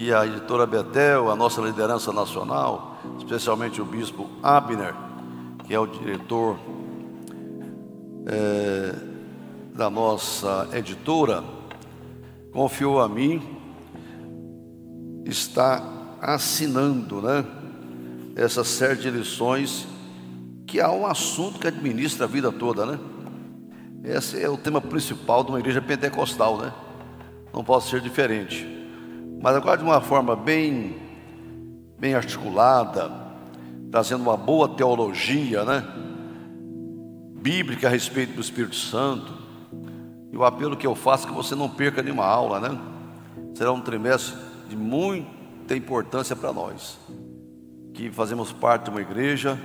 que a editora Betel, a nossa liderança nacional, especialmente o bispo Abner, que é o diretor é, da nossa editora, confiou a mim, está assinando, né? Essa série de lições que há um assunto que administra a vida toda, né? Esse é o tema principal de uma igreja pentecostal, né? Não pode ser diferente. Mas agora de uma forma bem, bem articulada, trazendo uma boa teologia, né? Bíblica a respeito do Espírito Santo. E o apelo que eu faço é que você não perca nenhuma aula, né? Será um trimestre de muita importância para nós, que fazemos parte de uma igreja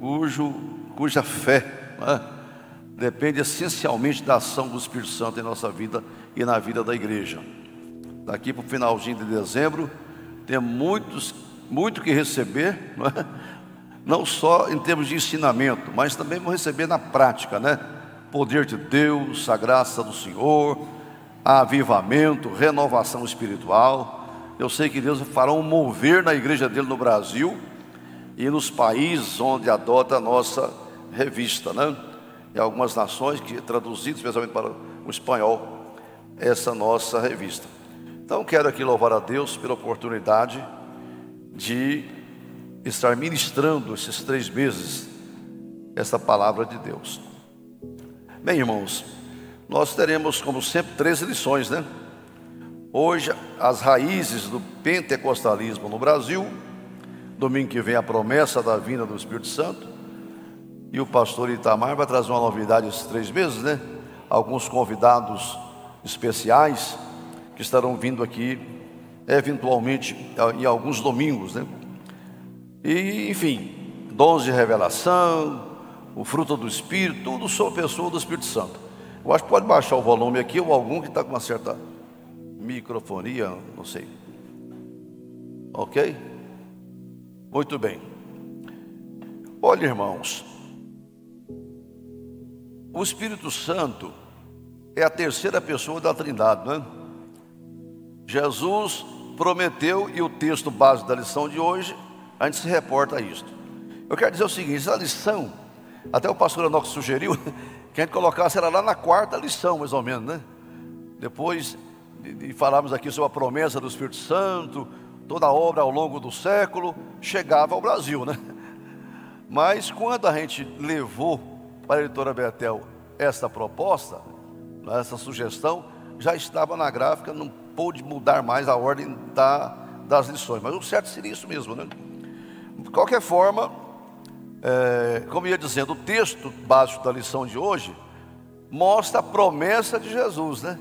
cujo, cuja fé, né? depende essencialmente da ação do Espírito Santo em nossa vida e na vida da igreja. Daqui para o finalzinho de dezembro, tem muitos, muito que receber, não, é? não só em termos de ensinamento, mas também vão receber na prática, né? Poder de Deus, a graça do Senhor, avivamento, renovação espiritual. Eu sei que Deus fará um mover na igreja dele no Brasil e nos países onde adota a nossa revista, né? em algumas nações, que é traduzido especialmente para o espanhol, essa nossa revista. Então quero aqui louvar a Deus pela oportunidade de estar ministrando esses três meses essa palavra de Deus. Bem, irmãos, nós teremos, como sempre, três lições, né? Hoje, as raízes do pentecostalismo no Brasil. Domingo que vem, a promessa da vinda do Espírito Santo. E o pastor Itamar vai trazer uma novidade esses três meses, né? Alguns convidados especiais que estarão vindo aqui, eventualmente, em alguns domingos, né? E, enfim, dons de revelação, o fruto do Espírito, tudo sobre a pessoa do Espírito Santo. Eu acho que pode baixar o volume aqui, ou algum que está com uma certa microfonia, não sei. Ok? Muito bem. Olha, irmãos, o Espírito Santo é a terceira pessoa da Trindade, não é? Jesus prometeu, e o texto base da lição de hoje, a gente se reporta a isto. Eu quero dizer o seguinte: essa lição, até o pastor Enoque sugeriu que a gente colocasse ela lá na quarta lição, mais ou menos, né? Depois de, falarmos aqui sobre a promessa do Espírito Santo, toda a obra ao longo do século, chegava ao Brasil, né? Mas quando a gente levou para a editora Betel esta proposta, essa sugestão, já estava na gráfica, não pôde mudar mais a ordem da, das lições, mas o certo seria isso mesmo, né? De qualquer forma, é, como ia dizendo, o texto básico da lição de hoje mostra a promessa de Jesus, né?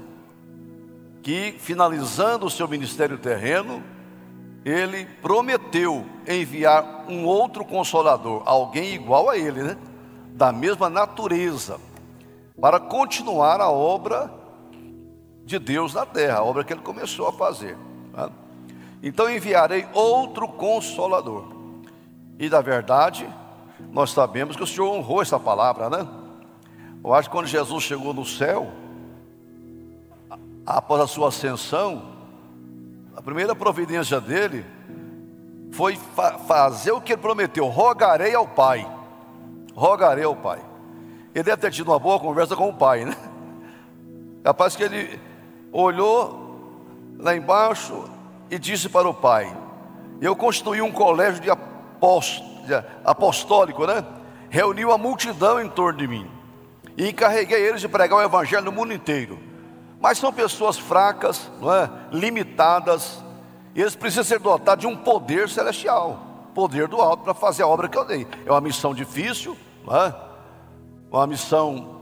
Que finalizando o seu ministério terreno, ele prometeu enviar um outro consolador, alguém igual a ele, né? da mesma natureza, para continuar a obra de Deus na terra, a obra que ele começou a fazer. Tá? Então enviarei outro consolador. E da verdade, nós sabemos que o Senhor honrou essa palavra, né? Eu acho que quando Jesus chegou no céu, após a sua ascensão, a primeira providência dele foi fa fazer o que ele prometeu: rogarei ao Pai rogarei ao pai. Ele deve ter tido uma boa conversa com o pai, né? Capaz que ele olhou lá embaixo e disse para o pai: Eu constituí um colégio de, apostólico, né? Reuniu a multidão em torno de mim e encarreguei eles de pregar o evangelho no mundo inteiro. Mas são pessoas fracas, não é? limitadas, e eles precisam ser dotados de um poder celestial, poder do alto para fazer a obra que eu dei. É uma missão difícil, é? uma missão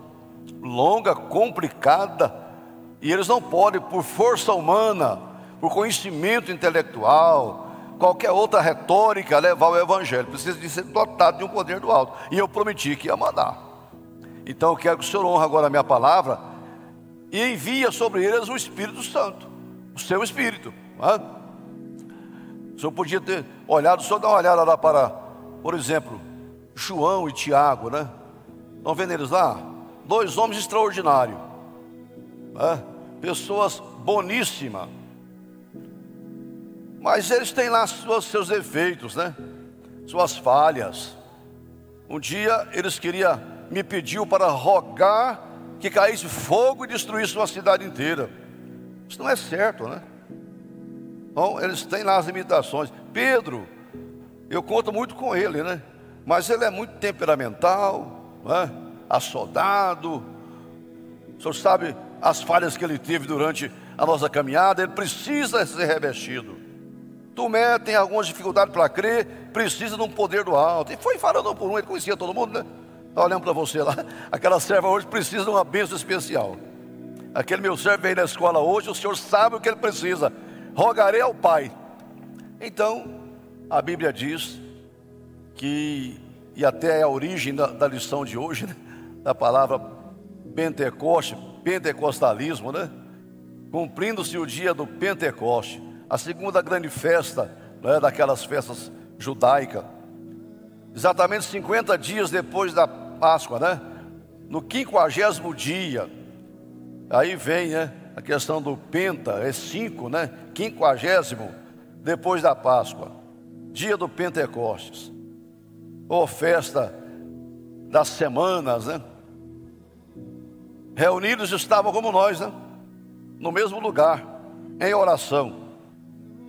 longa, complicada, e eles não podem, por força humana, por conhecimento intelectual, qualquer outra retórica, levar o Evangelho. Precisa de ser dotado de um poder do alto. E eu prometi que ia mandar. Então eu quero que o Senhor honre agora a minha palavra e envia sobre eles o Espírito Santo, o seu Espírito. É? O Senhor podia ter olhado, só dar uma olhada lá para, por exemplo, João e Tiago, né? Estão vendo eles lá? Dois homens extraordinários, pessoas boníssimas, Mas eles têm lá seus, seus defeitos, né? Suas falhas. Um dia eles queriam, me pediu para rogar que caísse fogo e destruísse uma cidade inteira. Isso não é certo, né? Então, eles têm lá as limitações. Pedro, eu conto muito com ele, né? Mas ele é muito temperamental, né? assodado. O senhor sabe as falhas que ele teve durante a nossa caminhada, ele precisa ser revestido. Tomé tem algumas dificuldades para crer, precisa de um poder do alto. E foi falando por um, ele conhecia todo mundo, né? Olhando para você lá. Aquela serva hoje precisa de uma bênção especial. Aquele meu servo veio na escola hoje, o senhor sabe o que ele precisa. Rogarei ao Pai. Então, a Bíblia diz que, e até é a origem da, da lição de hoje, né? da palavra Pentecoste, pentecostalismo, né? Cumprindo-se o dia do Pentecoste a segunda grande festa, né, daquelas festas judaicas. Exatamente 50 dias depois da Páscoa, né? No quinquagésimo dia, aí vem né, a questão do penta, é cinco, né? Quinquagésimo depois da Páscoa, dia do Pentecostes, ou festa das semanas, né? Reunidos estavam como nós, né? No mesmo lugar, em oração.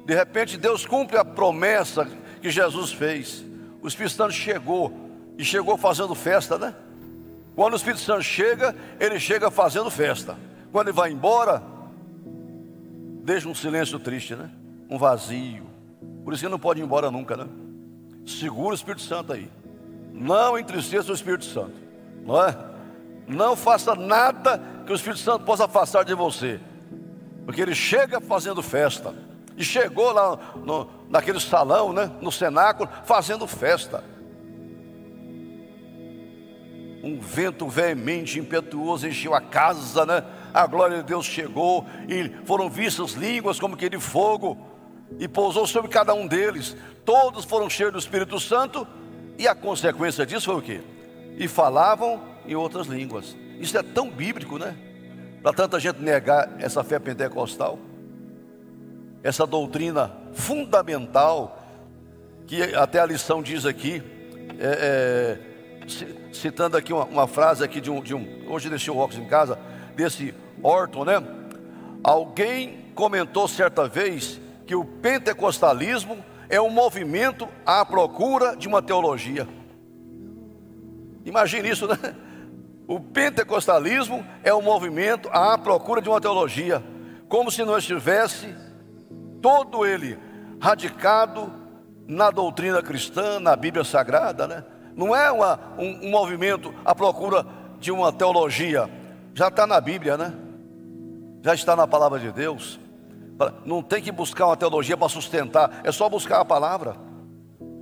De repente Deus cumpre a promessa que Jesus fez. O Espírito Santo chegou e chegou fazendo festa, né? Quando o Espírito Santo chega, ele chega fazendo festa. Quando ele vai embora, deixa um silêncio triste, né? Um vazio. Por isso que não pode ir embora nunca, né? Segura o Espírito Santo aí. Não entristeça o Espírito Santo, não é? Não faça nada que o Espírito Santo possa afastar de você, porque ele chega fazendo festa e chegou lá no, naquele salão, né, no cenáculo, fazendo festa. Um vento veemente, impetuoso, encheu a casa, né? A glória de Deus chegou e foram vistas línguas como que de fogo e pousou sobre cada um deles. Todos foram cheios do Espírito Santo e a consequência disso foi o quê? E falavam em outras línguas. Isso é tão bíblico, né? Para tanta gente negar essa fé pentecostal essa doutrina fundamental, que até a lição diz aqui, é, é, citando aqui uma, uma, frase aqui de um, de um, hoje deixei o óculos em casa, desse Orton, né? Alguém comentou certa vez que o pentecostalismo é um movimento à procura de uma teologia. Imagine isso, né? O pentecostalismo é um movimento à procura de uma teologia, como se não estivesse todo ele radicado na doutrina cristã, na Bíblia Sagrada, né? Não é uma, um, um movimento à procura de uma teologia, já está na Bíblia, né? Já está na palavra de Deus. Não tem que buscar uma teologia para sustentar, é só buscar a palavra.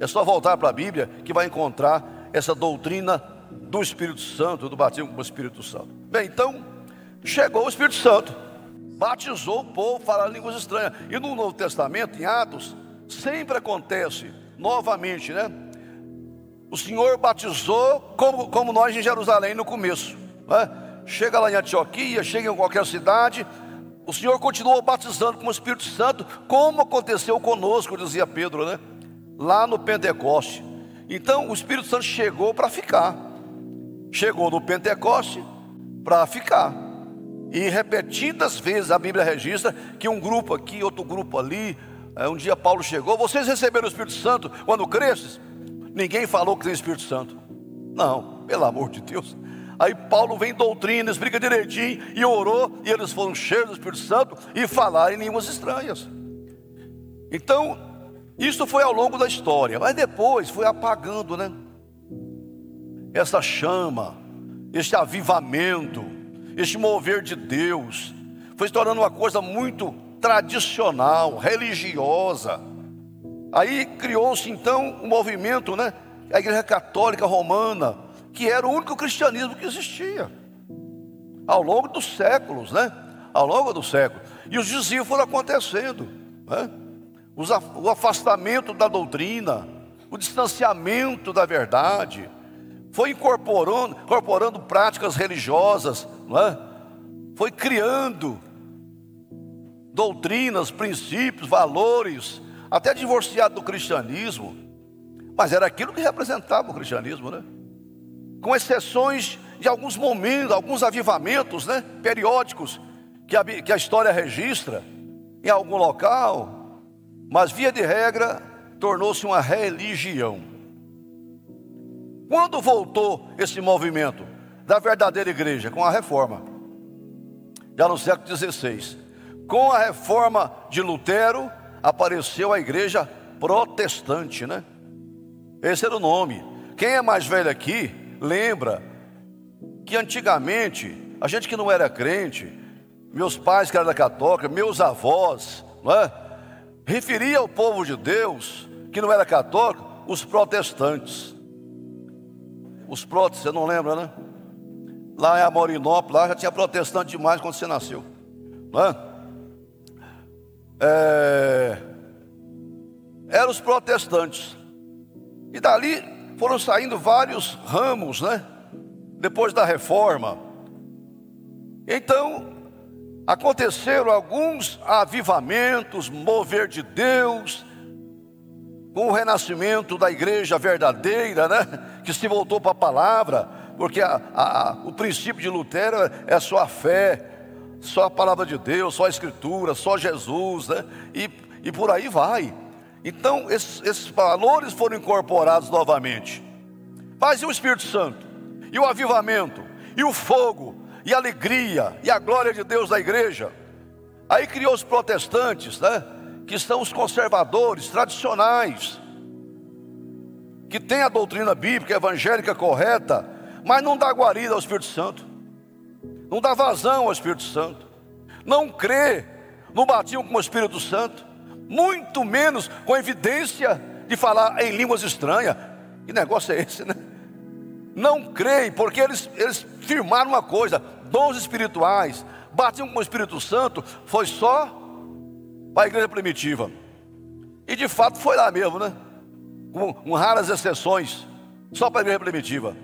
É só voltar para a Bíblia que vai encontrar essa doutrina do Espírito Santo, do batismo com o Espírito Santo. Bem, então, chegou o Espírito Santo batizou o povo falar línguas estranhas. E no Novo Testamento, em Atos, sempre acontece novamente, né? O Senhor batizou como, como nós em Jerusalém no começo. Né? Chega lá em Antioquia, chega em qualquer cidade, o Senhor continuou batizando com o Espírito Santo, como aconteceu conosco, dizia Pedro, né? Lá no Pentecoste. Então o Espírito Santo chegou para ficar. Chegou no Pentecoste para ficar. E repetidas vezes a Bíblia registra que um grupo aqui, outro grupo ali. É, um dia Paulo chegou, vocês receberam o Espírito Santo quando cresces? Ninguém falou que tem Espírito Santo. Não, pelo amor de Deus. Aí Paulo vem doutrina, explica direitinho, e orou, e eles foram cheios do Espírito Santo e falaram em línguas estranhas. Então, isso foi ao longo da história, mas depois foi apagando, né? Essa chama, este avivamento, este mover de Deus, foi se tornando uma coisa muito tradicional, religiosa. Aí criou-se então um movimento, né? A Igreja Católica Romana, que era o único cristianismo que existia. Ao longo dos séculos, né? Ao longo do século. E os desvios foram acontecendo, né? O afastamento da doutrina, o distanciamento da verdade, foi incorporando, incorporando práticas religiosas, não é? foi criando doutrinas, princípios, valores, até divorciado do cristianismo, mas era aquilo que representava o cristianismo, né? Com exceções de alguns momentos, alguns avivamentos, né? Periódicos que a, que a história registra em algum local, mas via de regra tornou-se uma religião. Quando voltou esse movimento da verdadeira igreja? Com a reforma, já no século XVI. Com a reforma de Lutero, apareceu a igreja protestante, né? Esse era o nome. Quem é mais velho aqui, lembra que antigamente, a gente que não era crente, meus pais que eram da católica, meus avós, não é? referia ao povo de Deus, que não era católico, os protestantes. Os protestantes, você não lembra, né? Lá em Amorinópolis, lá já tinha protestante demais quando você nasceu. Não é? É... Eram os protestantes. E dali foram saindo vários ramos, né? Depois da reforma. Então, aconteceram alguns avivamentos, mover de Deus, com o renascimento da igreja verdadeira, né? Que se voltou para a palavra, porque a, a, o princípio de Lutero é só a fé, só a palavra de Deus, só a escritura, só Jesus, né? E, e por aí vai. Então, esses, esses valores foram incorporados novamente. Mas e o Espírito Santo? E o avivamento? E o fogo? E a alegria? E a glória de Deus da igreja? Aí criou os protestantes, né? Que são os conservadores, tradicionais, que tem a doutrina bíblica, evangélica correta, mas não dá guarida ao Espírito Santo, não dá vazão ao Espírito Santo, não crê no batismo com o Espírito Santo, muito menos com evidência de falar em línguas estranhas. Que negócio é esse, né? Não creem, porque eles, eles firmaram uma coisa: dons espirituais, batiam com o Espírito Santo, foi só para a igreja primitiva. E de fato foi lá mesmo, né? Com, com raras exceções, só para a igreja primitiva.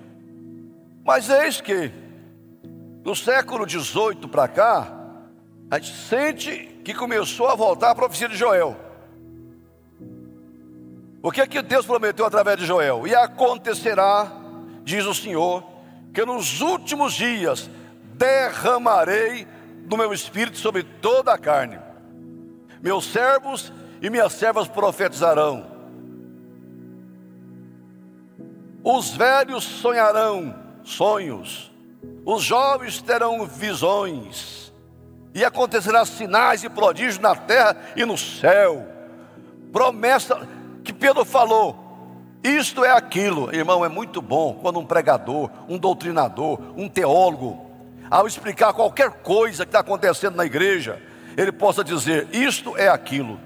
Mas eis que, do século XVIII para cá, a gente sente que começou a voltar a profecia de Joel. O que é que Deus prometeu através de Joel? E acontecerá, diz o Senhor, que nos últimos dias derramarei do meu espírito sobre toda a carne. Meus servos e minhas servas profetizarão. Os velhos sonharão sonhos, os jovens terão visões e acontecerá sinais e prodígios na terra e no céu. Promessa que Pedro falou. Isto é aquilo, irmão, é muito bom quando um pregador, um doutrinador, um teólogo, ao explicar qualquer coisa que está acontecendo na igreja, ele possa dizer: Isto é aquilo.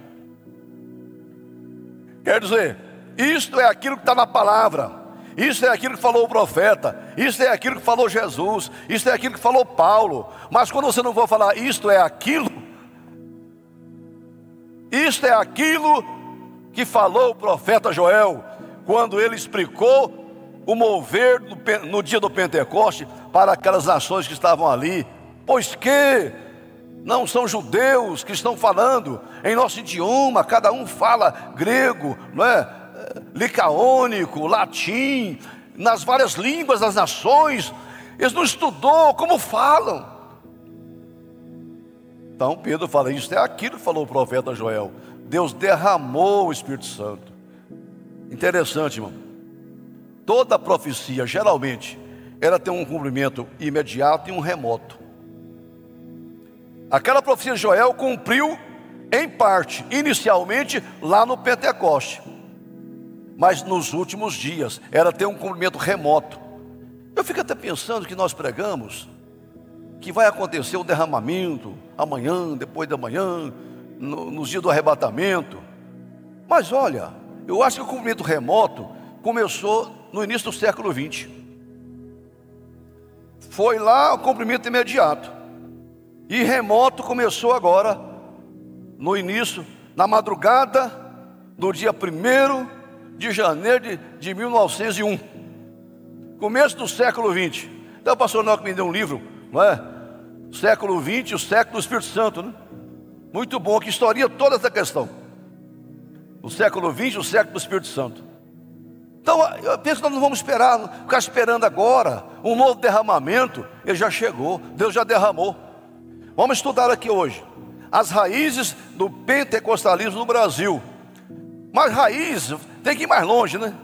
Quer dizer, isto é aquilo que está na palavra. Isso é aquilo que falou o profeta, isso é aquilo que falou Jesus, isso é aquilo que falou Paulo. Mas quando você não for falar isto é aquilo, isto é aquilo que falou o profeta Joel, quando ele explicou o mover no dia do Pentecoste para aquelas nações que estavam ali, pois que não são judeus que estão falando em nosso idioma, cada um fala grego, não é? Licaônico, latim, nas várias línguas das nações, eles não estudou como falam. Então Pedro fala: Isso é aquilo que falou o profeta Joel. Deus derramou o Espírito Santo. Interessante, irmão. Toda profecia, geralmente, ela tem um cumprimento imediato e um remoto. Aquela profecia de Joel cumpriu em parte, inicialmente, lá no Pentecoste mas nos últimos dias era ter um cumprimento remoto. Eu fico até pensando que nós pregamos que vai acontecer o derramamento amanhã, depois da manhã, no, nos dias do arrebatamento. Mas olha, eu acho que o cumprimento remoto começou no início do século 20. Foi lá o cumprimento imediato. E remoto começou agora, no início, na madrugada do dia 1 de janeiro de, de 1901, começo do século 20. Então o pastor Noco me deu um livro, não é? Século 20, o século do Espírito Santo, né? Muito bom, que historia toda essa questão. O século XX, o século do Espírito Santo. Então, eu penso que nós não vamos esperar, ficar esperando agora um novo derramamento. Ele já chegou, Deus já derramou. Vamos estudar aqui hoje as raízes do pentecostalismo no Brasil. Mas raiz tem que ir mais longe, né?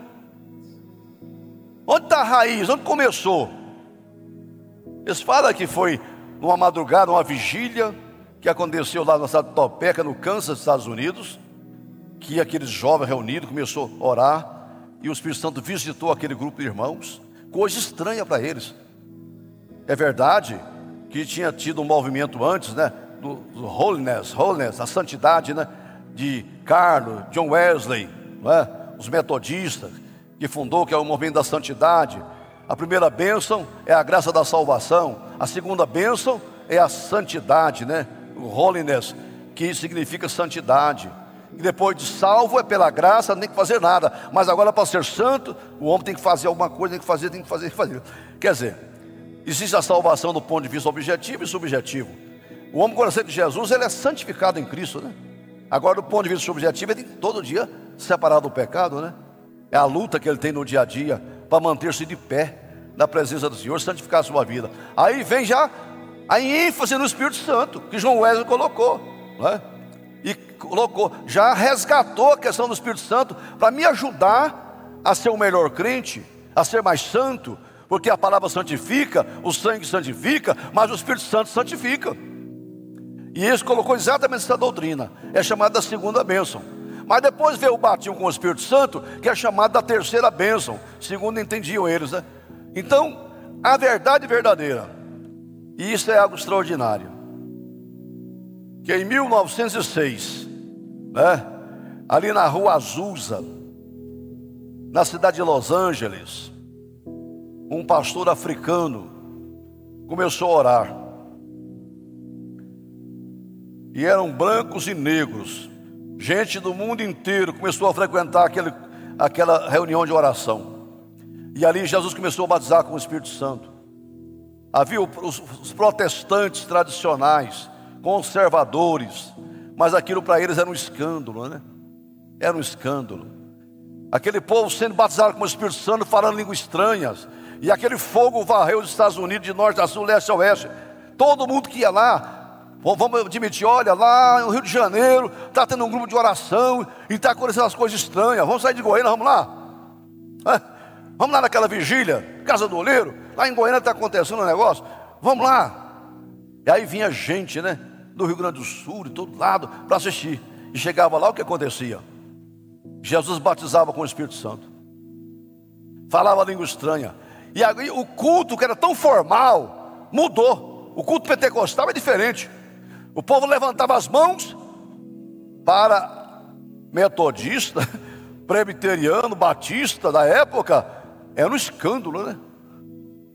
Onde está a raiz? Onde começou? Eles falam que foi numa madrugada, uma vigília que aconteceu lá na cidade de Topeka, no Kansas, Estados Unidos, que aqueles jovens reunidos começou a orar e o Espírito Santo visitou aquele grupo de irmãos, coisa estranha para eles. É verdade que tinha tido um movimento antes, né, do, do holiness, holiness, a santidade, né, de Carlos, John Wesley, né, os metodistas, que fundou que é o movimento da santidade. A primeira bênção é a graça da salvação, a segunda bênção é a santidade, né? holiness, que significa santidade. E depois de salvo é pela graça, não tem que fazer nada. Mas agora para ser santo, o homem tem que fazer alguma coisa, tem que fazer, tem que fazer, tem que fazer. Quer dizer, existe a salvação do ponto de vista objetivo e subjetivo. O homem, quando aceita Jesus, ele é santificado em Cristo, né? Agora, do ponto de vista subjetivo, ele todo dia separado do pecado, né? É a luta que ele tem no dia a dia para manter-se de pé na presença do Senhor, santificar a sua vida. Aí vem já a ênfase no Espírito Santo, que João Wesley colocou, né? e colocou, já resgatou a questão do Espírito Santo para me ajudar a ser um melhor crente, a ser mais santo, porque a palavra santifica, o sangue santifica, mas o Espírito Santo santifica. E isso colocou exatamente essa doutrina, é chamada da segunda bênção. Mas depois veio o batismo com o Espírito Santo, que é chamada da terceira bênção, segundo entendiam eles, né? Então, a verdade verdadeira e isso é algo extraordinário. Que em 1906, né, ali na rua Azusa, na cidade de Los Angeles, um pastor africano começou a orar. E eram brancos e negros. Gente do mundo inteiro começou a frequentar aquele, aquela reunião de oração. E ali Jesus começou a batizar com o Espírito Santo. Havia os, os protestantes tradicionais, conservadores, mas aquilo para eles era um escândalo, né? Era um escândalo. Aquele povo sendo batizado com o Espírito Santo, falando línguas estranhas, e aquele fogo varreu os Estados Unidos de norte a sul, leste a oeste. Todo mundo que ia lá, vamos admitir, olha, lá no Rio de Janeiro, está tendo um grupo de oração e está acontecendo as coisas estranhas. Vamos sair de Goiânia, vamos lá. É? Vamos lá naquela vigília, Casa do Oleiro, lá em Goiânia está acontecendo um negócio. Vamos lá. E aí vinha gente, né? Do Rio Grande do Sul, de todo lado, para assistir. E chegava lá, o que acontecia? Jesus batizava com o Espírito Santo. Falava língua estranha. E aí o culto que era tão formal mudou. O culto pentecostal é diferente. O povo levantava as mãos para metodista, presbiteriano, batista da época era um escândalo, né?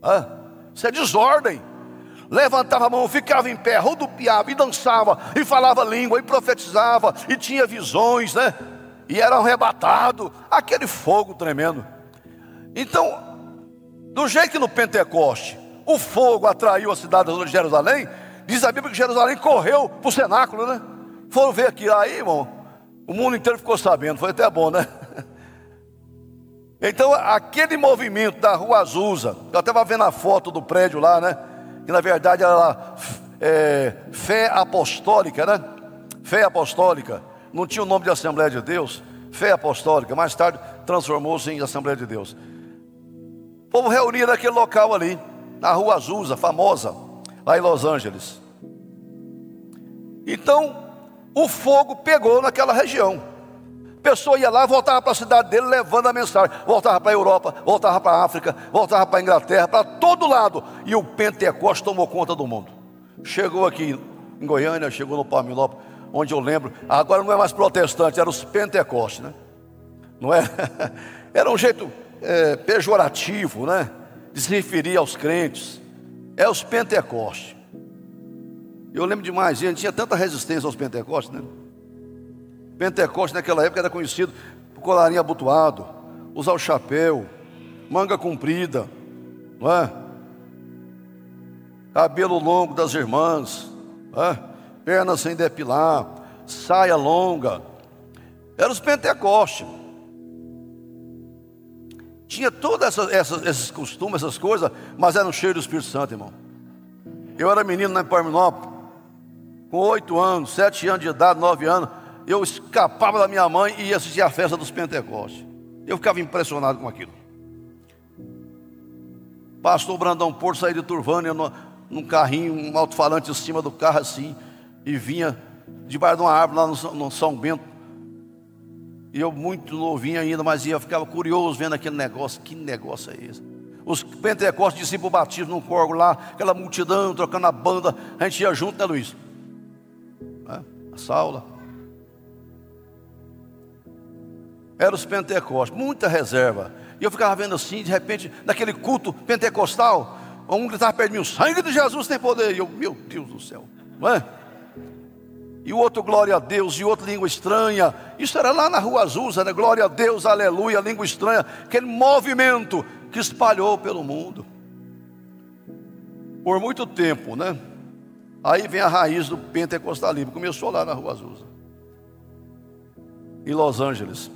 Ah, isso é desordem. Levantava a mão, ficava em pé, rodopiava e dançava, e falava língua, e profetizava, e tinha visões, né? E era arrebatado, aquele fogo tremendo. Então, do jeito que no Pentecoste o fogo atraiu a cidade de Jerusalém, diz a Bíblia que Jerusalém correu para o cenáculo, né? Foram ver aqui, aí, irmão, o mundo inteiro ficou sabendo, foi até bom, né? Então, aquele movimento da Rua Azusa, eu estava vendo a foto do prédio lá, né? Que na verdade era é, fé apostólica, né? Fé apostólica. Não tinha o nome de Assembleia de Deus. Fé apostólica. Mais tarde transformou-se em Assembleia de Deus. O povo reunia naquele local ali, na Rua Azusa, famosa, lá em Los Angeles. Então, o fogo pegou naquela região pessoa ia lá, voltava para a cidade dele levando a mensagem, voltava para a Europa, voltava para a África, voltava para a Inglaterra, para todo lado. E o Pentecoste tomou conta do mundo. Chegou aqui em Goiânia, chegou no Palmilópolis, onde eu lembro, agora não é mais protestante, era os Pentecostes, né? Não é? Era um jeito é, pejorativo, né? De se referir aos crentes. É os Pentecostes. Eu lembro demais, gente, tinha tanta resistência aos Pentecostes, né? Pentecoste naquela época era conhecido por colarinho abotoado, usar o chapéu, manga comprida, não é? Cabelo longo das irmãs, é? pernas sem depilar, saia longa. Eram os Pentecostes. Tinha todos esses costumes, essas coisas, mas eram cheios do Espírito Santo, irmão. Eu era menino na Parminópolis, com oito anos, sete anos de idade, nove anos. Eu escapava da minha mãe e ia assistir a festa dos Pentecostes. Eu ficava impressionado com aquilo. Pastor Brandão Porto saía de Turvânia no, num carrinho, um alto-falante em cima do carro assim, e vinha debaixo de uma árvore lá no, no São Bento e eu muito novinho ainda, mas ia, ficava curioso vendo aquele negócio. Que negócio é esse? Os pentecostes discípulos batismo num corgo lá, aquela multidão trocando a banda. A gente ia junto, né, Luiz? É, a saula. Era os pentecostes, muita reserva. E eu ficava vendo assim, de repente, naquele culto pentecostal, um gritava perto de mim: o sangue de Jesus tem poder. E eu, meu Deus do céu, não é? E o outro glória a Deus, e outro língua estranha. Isso era lá na rua Azusa, né? Glória a Deus, aleluia, língua estranha, aquele movimento que espalhou pelo mundo. Por muito tempo, né? Aí vem a raiz do pentecostalismo, começou lá na rua Azusa, em Los Angeles.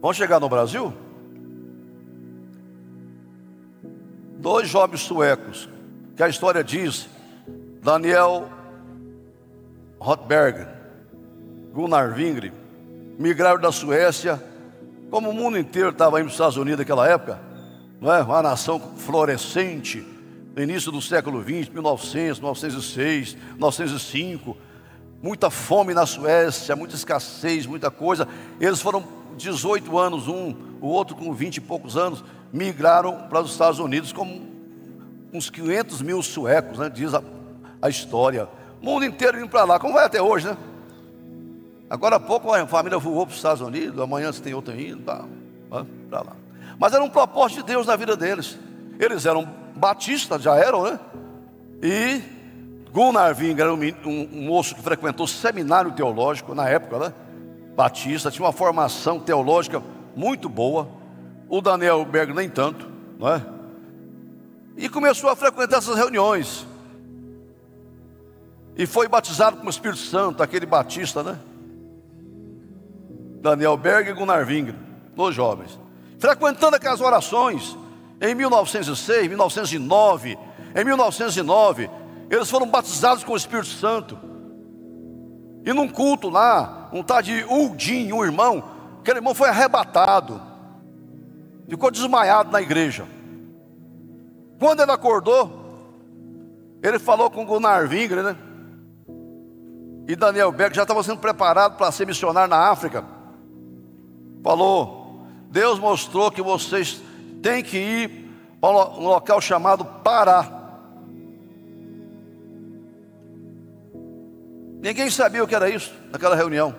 Vamos chegar no Brasil? Dois jovens suecos, que a história diz, Daniel Rotberg, Gunnar Wingre, migraram da Suécia, como o mundo inteiro estava indo para os Estados Unidos naquela época, não é? uma nação florescente, no início do século XX, 1900, 1906, 1905, muita fome na Suécia, muita escassez, muita coisa. Eles foram 18 anos, um, o outro com 20 e poucos anos, migraram para os Estados Unidos como uns 500 mil suecos, né? diz a, a história. Mundo inteiro indo para lá, como vai até hoje, né? Agora há pouco a família voou para os Estados Unidos, amanhã você tem outra indo, tá, para lá. Mas era um propósito de Deus na vida deles. Eles eram batistas, já eram, né? E Gunnar Ving era um, um, um moço que frequentou seminário teológico na época, né? Batista, tinha uma formação teológica muito boa. O Daniel Berg nem tanto, não é? E começou a frequentar essas reuniões. E foi batizado com o Espírito Santo, aquele batista, né? Daniel Berg e Gunnar Wingre, dois jovens. Frequentando aquelas orações, em 1906, 1909, em 1909, eles foram batizados com o Espírito Santo. E num culto lá, um tal de Uldin, um irmão, aquele irmão foi arrebatado, ficou desmaiado na igreja. Quando ele acordou, ele falou com Gunnar Wingre, né? E Daniel Beck já estava sendo preparado para ser missionário na África. Falou: Deus mostrou que vocês têm que ir para um local chamado Pará. Ninguém sabia o que era isso naquela reunião.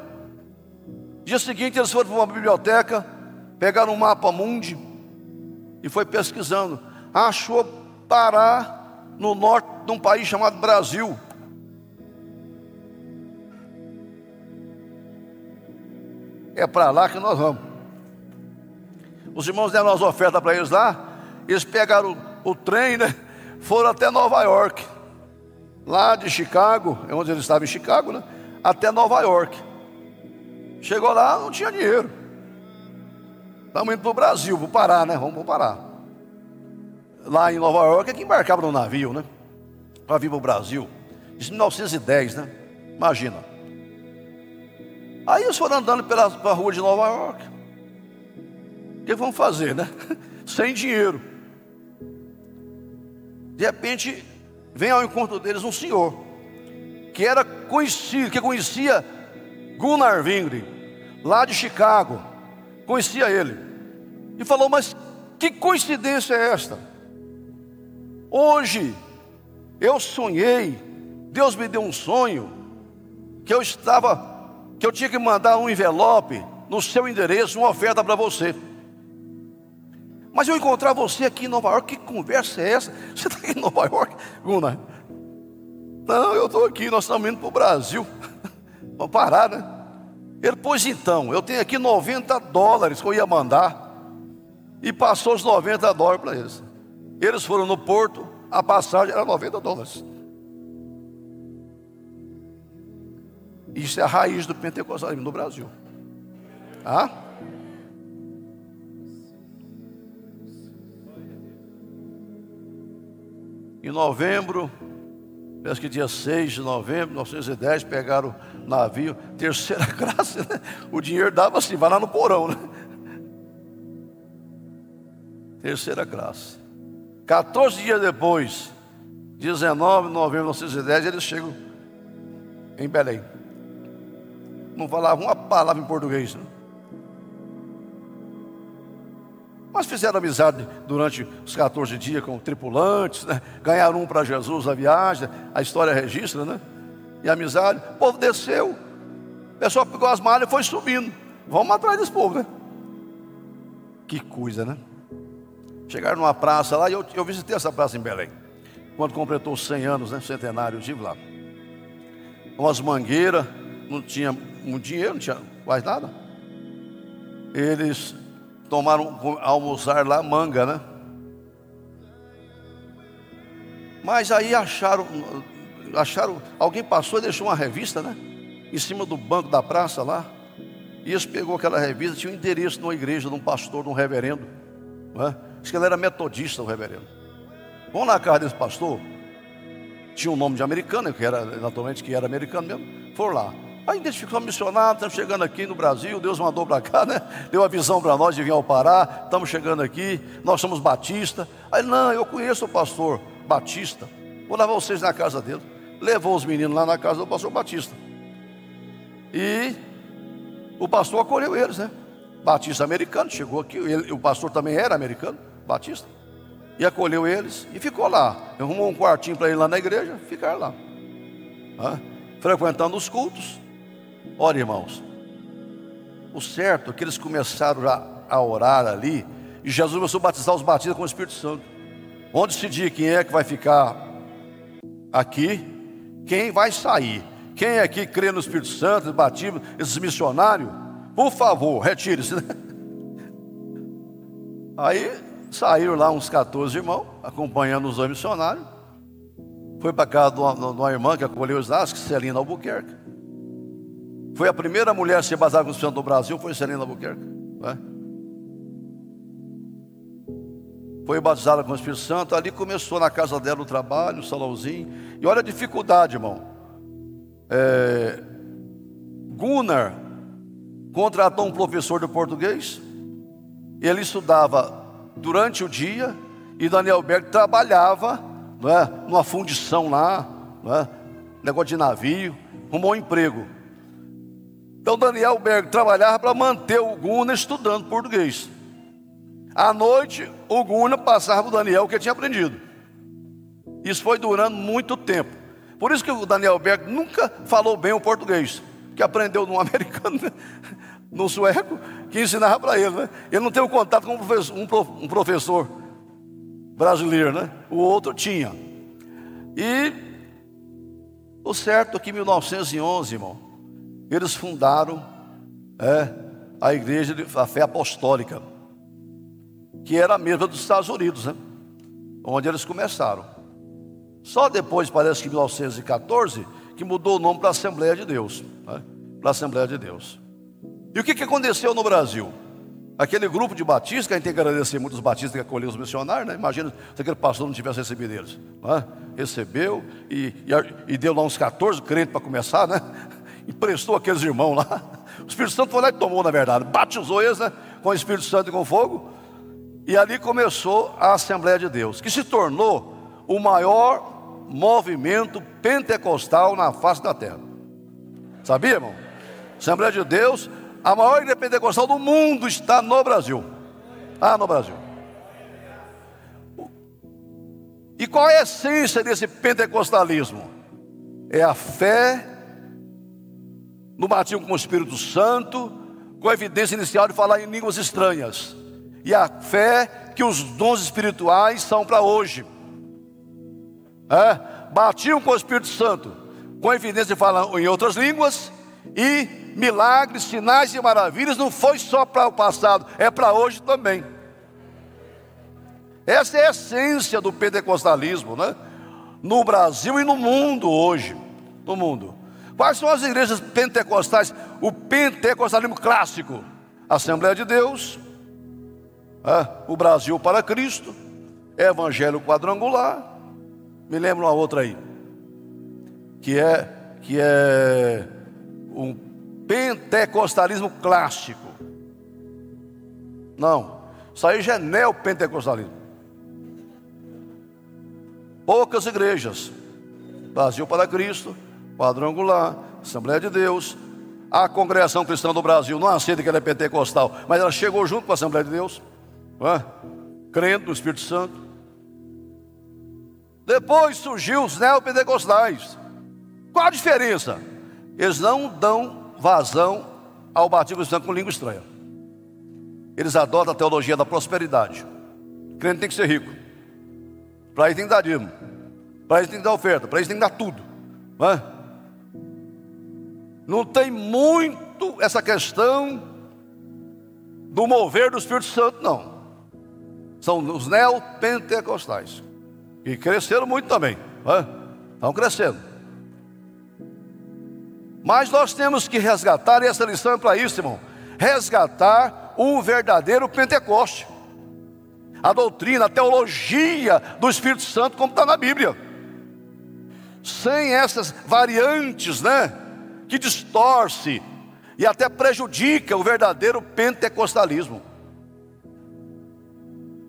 Dia seguinte eles foram para uma biblioteca, pegaram um mapa mundi e foi pesquisando. Achou Pará no norte de um país chamado Brasil. É para lá que nós vamos. Os irmãos deram as ofertas para eles lá, eles pegaram o, o, trem, né? Foram até Nova York, lá de Chicago, é onde eles estavam em Chicago, né? Até Nova York. Chegou lá, não tinha dinheiro. Estamos indo para o Brasil, para o Pará, né? Vamos para o Pará. Lá em Nova York é que embarcava no navio, né? Para vir para o Brasil. Isso em 1910, né? Imagina. Aí eles foram andando pela, pela rua de Nova York. O que vão fazer, né? Sem dinheiro. De repente, vem ao encontro deles um senhor, que era conhecido, que conhecia Gunnar Wingre, lá de Chicago. Conhecia ele. E falou: Mas que coincidência é esta? Hoje eu sonhei, Deus me deu um sonho, que eu estava que eu tinha que mandar um envelope no seu endereço, uma oferta para você. Mas eu encontrar você aqui em Nova York, que conversa é essa? Você está em Nova York, Gunnar? Não, eu estou aqui, nós estamos indo para o Brasil. Vamos parar, né? Ele, pois então, eu tenho aqui 90 dólares que eu ia mandar. E passou os 90 dólares para eles. Eles foram no porto, a passagem era 90 dólares. Isso é a raiz do pentecostalismo no Brasil. Em novembro, parece que dia 6 de novembro de 1910, pegaram o navio, terceira graça, né? O dinheiro dava assim, vai lá no porão, né? Terceira graça. 14 dias depois, 19 de novembro de 1910, eles chegam em Belém. Não falavam uma palavra em português. Né? Mas fizeram amizade durante os 14 dias com tripulantes, né? ganharam um para Jesus a viagem, a história registra, né? E amizade, o povo desceu, o pessoal pegou as malhas e foi subindo. Vamos atrás desse povo, né? Que coisa, né? Chegaram numa praça lá, e eu, eu visitei essa praça em Belém, quando completou 100 anos, né? Centenário, eu estive lá. Umas mangueiras, não tinha um dinheiro, não tinha quase nada. Eles tomaram almoçar lá manga, né? Mas aí acharam, acharam, alguém passou e deixou uma revista, né? Em cima do banco da praça lá. E eles pegou aquela revista, tinha um endereço numa igreja, de um pastor, de um reverendo. Né? Diz que ele era metodista, o reverendo. Vamos na casa desse pastor. Tinha um nome de americano, que era naturalmente que era americano mesmo. Foram lá. Aí identificou missionário, estamos chegando aqui no Brasil, Deus mandou para cá, né? Deu a visão para nós de vir ao Pará, estamos chegando aqui, nós somos batistas. Aí, não, eu conheço o pastor Batista, vou levar vocês na casa dele. Levou os meninos lá na casa do pastor Batista. E o pastor acolheu eles, né? Batista americano, chegou aqui, ele, o pastor também era americano, Batista. E acolheu eles e ficou lá. Arrumou um quartinho para ele lá na igreja, ficar lá. frequentando os cultos. Olha, irmãos, o certo é que eles começaram a, orar ali, e Jesus começou a batizar os batistas com o Espírito Santo. Onde diz quem é que vai ficar aqui, quem vai sair. Quem aqui crê no Espírito Santo, batismo, esses missionários, por favor, retire-se. Né? Aí saíram lá uns 14 irmãos, acompanhando os dois missionários. Foi para casa de uma, de uma irmã que acolheu os Asques, Celina Albuquerque. Foi a primeira mulher a ser batizada com o Santo do Brasil, foi Serena Albuquerque. Né? Foi batizada com o Espírito Santo, ali começou na casa dela o trabalho, o salãozinho. E olha a dificuldade, irmão. É, Gunnar contratou um professor de português. Ele estudava durante o dia e Daniel Berg trabalhava não é, numa fundição lá, não é, negócio de navio, arrumou um emprego. Então Daniel Berg trabalhava para manter o Guna estudando português. À noite, o Guna passava para o Daniel o que tinha aprendido. Isso foi durando muito tempo. Por isso que o Daniel Berg nunca falou bem o português, que aprendeu de um americano, no sueco, que ensinava para ele. Né? Ele não teve contato com um professor, brasileiro, né? o outro tinha. E o certo é que em 1911, irmão, eles fundaram é, a igreja da fé apostólica, que era a mesma dos Estados Unidos, né? onde eles começaram. Só depois, parece que em 1914, que mudou o nome para Assembleia de Deus. Né? Para Assembleia de Deus. E o que, que aconteceu no Brasil? Aquele grupo de batistas, que a gente tem que agradecer muito os batistas que acolheram os missionários, né? Imagina se aquele pastor não tivesse recebido eles. Né? Recebeu e, e, e, deu lá uns 14 crentes para começar, né? Emprestou aqueles irmãos lá. O Espírito Santo foi lá e tomou, na verdade, batizou eles né, com o Espírito Santo e com fogo. E ali começou a Assembleia de Deus, que se tornou o maior movimento pentecostal na face da terra. Sabia, irmão? Assembleia de Deus, a maior igreja pentecostal do mundo está no Brasil. Ah, no Brasil. E qual é a essência desse pentecostalismo? É a fé no batismo com o Espírito Santo, com a evidência inicial de falar em línguas estranhas, e a fé que os dons espirituais são para hoje. É? Com o Espírito Santo, com a evidência de falar em outras línguas, e milagres, sinais e maravilhas não foi só para o passado, é para hoje também. Essa é a essência do pentecostalismo, né? No Brasil e no mundo hoje, no mundo. Quais são as igrejas pentecostais? O pentecostalismo clássico: Assembleia de Deus, o Brasil para Cristo, Evangelho quadrangular. Me lembra uma outra aí, que é que é um pentecostalismo clássico. Não, isso aí já é neopentecostalismo. Poucas igrejas, Brasil para Cristo, quadrangular, Assembleia de Deus, a congregação cristã do Brasil não aceita que ela é pentecostal, mas ela chegou junto com a Assembleia de Deus, é? crendo no Espírito Santo. Depois surgiu os neopentecostais. Qual a diferença? Eles não dão vazão ao batismo cristão com língua estranha. Eles adotam a teologia da prosperidade. O crente tem que ser rico. Para isso tem que dar dízimo. Para isso tem que dar oferta. Para isso tem que dar tudo. Não, é? Não tem muito essa questão do mover do Espírito Santo, não. São os neopentecostais. E cresceram muito também. É? Estão crescendo. Mas nós temos que resgatar, e essa lição é para isso, irmão: resgatar o verdadeiro Pentecoste, a doutrina, a teologia do Espírito Santo, como está na Bíblia, sem essas variantes, né, que distorce e até prejudica o verdadeiro pentecostalismo,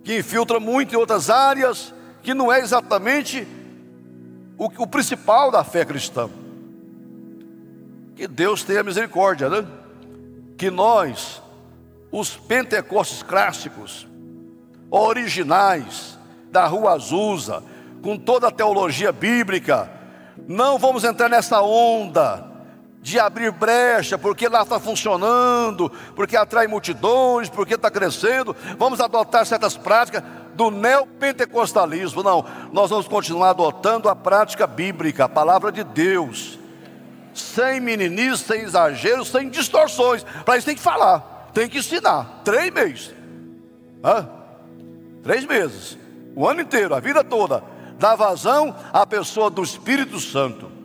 que infiltra muito em outras áreas, que não é exatamente o, o principal da fé cristã. Que Deus tenha misericórdia, né? Que nós, os pentecostes clássicos, originais, da Rua Azusa, com toda a teologia bíblica, não vamos entrar nessa onda de abrir brecha, porque lá está funcionando, porque atrai multidões, porque está crescendo. Vamos adotar certas práticas do neopentecostalismo. Não, nós vamos continuar adotando a prática bíblica, a palavra de Deus sem meninice, sem exageros, sem distorções. Para isso tem que falar, tem que ensinar. Três meses. Hã? Três meses. O ano inteiro, a vida toda. Dá vazão à pessoa do Espírito Santo.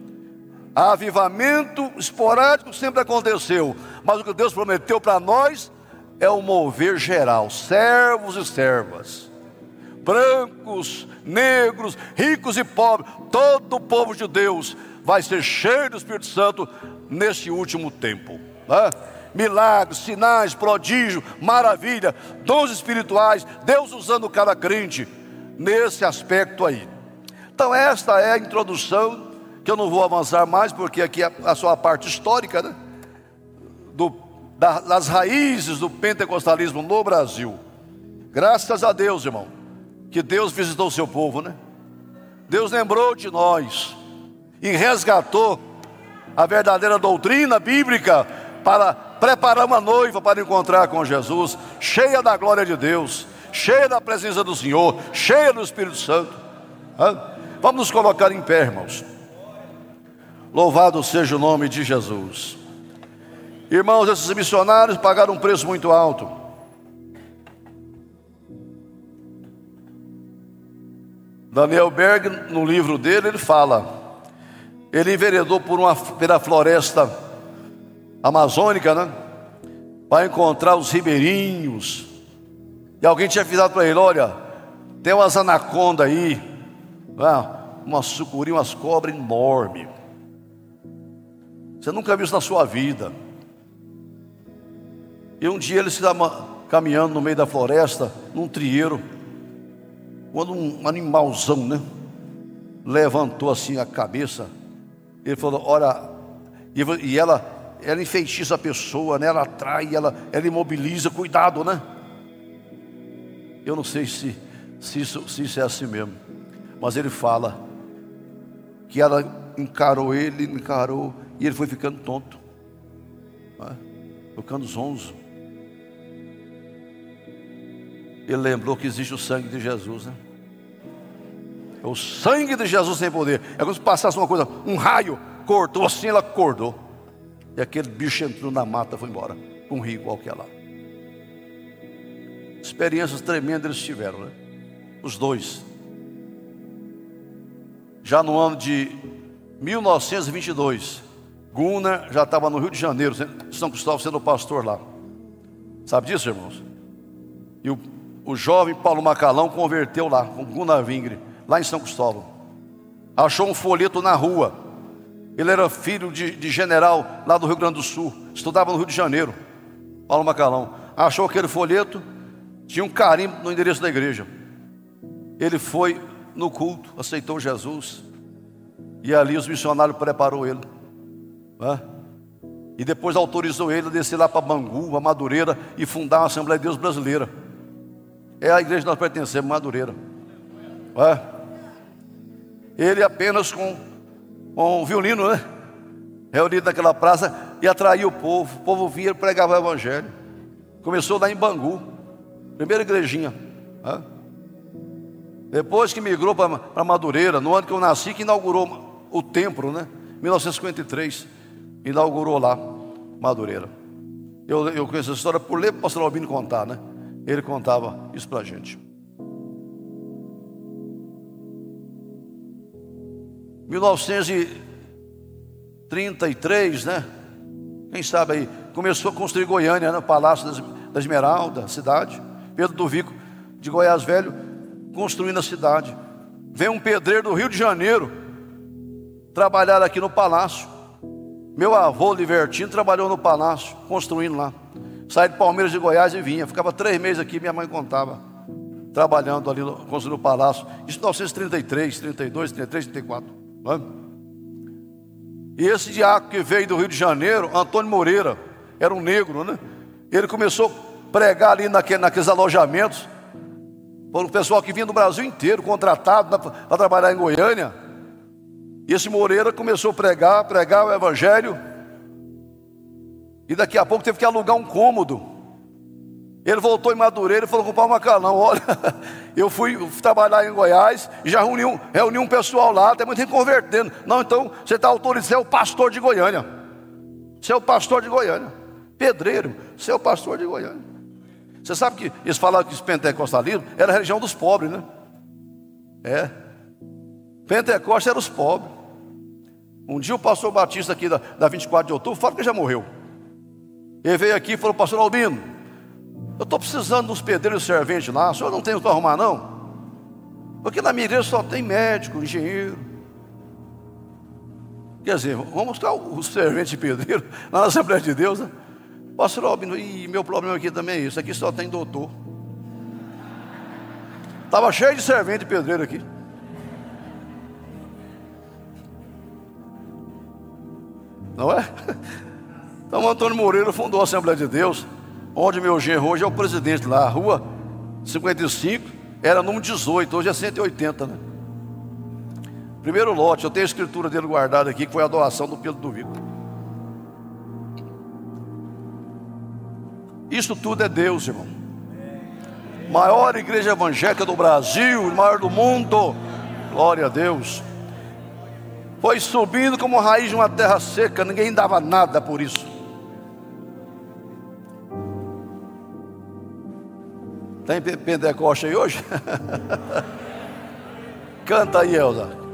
Avivamento esporádico sempre aconteceu. Mas o que Deus prometeu para nós é o mover geral. Servos e servas. Brancos, negros, ricos e pobres. Todo o povo de Deus vai ser cheio do Espírito Santo nesse último tempo. Né? Milagres, sinais, prodígio, maravilha, dons espirituais, Deus usando cada crente nesse aspecto aí. Então, esta é a introdução, que eu não vou avançar mais, porque aqui é a sua parte histórica, né? Do, da, das raízes do pentecostalismo no Brasil. Graças a Deus, irmão, que Deus visitou o seu povo, né? Deus lembrou de nós e resgatou a verdadeira doutrina bíblica para preparar uma noiva para encontrar com Jesus, cheia da glória de Deus, cheia da presença do Senhor, cheia do Espírito Santo. Vamos nos colocar em pé, irmãos. Louvado seja o nome de Jesus. Irmãos, esses missionários pagaram um preço muito alto. Daniel Berg, no livro dele, ele fala: ele enveredou por uma, pela floresta amazônica, né? Para encontrar os ribeirinhos. E alguém tinha avisado para ele: olha, tem umas anacondas aí, né? umas sucuri, umas cobras enormes. Você nunca viu isso na sua vida. E um dia ele estava caminhando no meio da floresta, num trieiro, quando um animalzão, né? Levantou assim a cabeça ele falou: Ora, e ela, ela enfeitiça a pessoa, né? ela atrai, ela, ela imobiliza, cuidado, né? Eu não sei se, se, isso, se isso é assim mesmo, mas ele fala que ela encarou ele, encarou, e ele foi ficando tonto, né? ficando zonzo. Ele lembrou que existe o sangue de Jesus, né? O sangue de Jesus tem poder. É como se passasse uma coisa, um raio, cortou assim, ela acordou. E aquele bicho entrou na mata, foi embora. Um rio qualquer lá. Experiências tremendas eles tiveram, né? Os dois. Já no ano de 1922, Gunnar já estava no Rio de Janeiro, São Cristóvão sendo pastor lá. Sabe disso, irmãos? E o, o jovem Paulo Macalão converteu lá, com Gunnar Vingre, lá em São Cristóvão. Achou um folheto na rua. Ele era filho de, de general lá do Rio Grande do Sul, estudava no Rio de Janeiro. Paulo Macalão. Achou aquele folheto, tinha um carimbo no endereço da igreja. Ele foi no culto, aceitou Jesus. E ali os missionários preparou ele. Né? E depois autorizou ele a descer lá para Bangu, a Madureira, e fundar a Assembleia de Deus Brasileira. É a igreja que nós pertencemos, Madureira. Né? Ele apenas com, com um violino, né? Reunido naquela praça e atraía o povo. O povo vinha e pregava o evangelho. Começou lá em Bangu, primeira igrejinha. Né? Depois que migrou para Madureira, no ano que eu nasci, que inaugurou o templo, né? 1953 inaugurou lá Madureira. Eu, eu conheço essa história por ler o pastor Albino contar, né? Ele contava isso para a gente. 1933, né? Quem sabe aí, começou a construir Goiânia, né? Palácio da Esmeralda, cidade. Pedro do Vico, de Goiás Velho, construindo a cidade. Vem um pedreiro do Rio de Janeiro trabalhar aqui no palácio. Meu avô, Libertino, trabalhou no palácio, construindo lá. Saí de Palmeiras de Goiás e vinha. Ficava três meses aqui, minha mãe contava. Trabalhando ali, construindo o palácio. Isso em 1933, 32, 33, 34. Não é? E esse diácono que veio do Rio de Janeiro, Antônio Moreira, era um negro, né? Ele começou a pregar ali naquele, naqueles alojamentos. O pessoal que vinha do Brasil inteiro, contratado para trabalhar em Goiânia. E esse Moreira começou a pregar, pregar o Evangelho. E daqui a pouco teve que alugar um cômodo. Ele voltou em Madureira e falou com o Paulo Macalão: Olha, eu fui trabalhar em Goiás e já reuni um, reuni um pessoal lá, tem muita gente convertendo. Não, então você está autorizado, você é o pastor de Goiânia. Você é o pastor de Goiânia. Pedreiro, você é o pastor de Goiânia. Você sabe que eles falavam que os pentecostalismo era a religião dos pobres, né? É. Pentecostes eram os pobres. Um dia o pastor Batista aqui da, da 24 de outubro, fala que já morreu. Ele veio aqui e falou, pastor Albino, eu estou precisando dos pedreiros serventes lá, o senhor não tem para arrumar não? Porque na minha igreja só tem médico, engenheiro. Quer dizer, vamos buscar os serventes e pedreiros lá na Assembleia de Deus, né? Pastor Albino, e meu problema aqui também é isso, aqui só tem doutor. Estava cheio de servente pedreiro aqui. Não é? Então Antônio Moreira fundou a Assembleia de Deus, onde meu genro hoje é o presidente lá, rua 55, era número 18, hoje é 180, né? Primeiro lote, eu tenho a escritura dele guardada aqui, que foi a doação do Pedro do Vico. Isso tudo é Deus, irmão. Maior igreja evangélica do Brasil, maior do mundo. Glória a Deus. Foi subindo como raiz de uma terra seca, ninguém dava nada por isso. Tem Pentecoste aí hoje? Canta aí, Elza.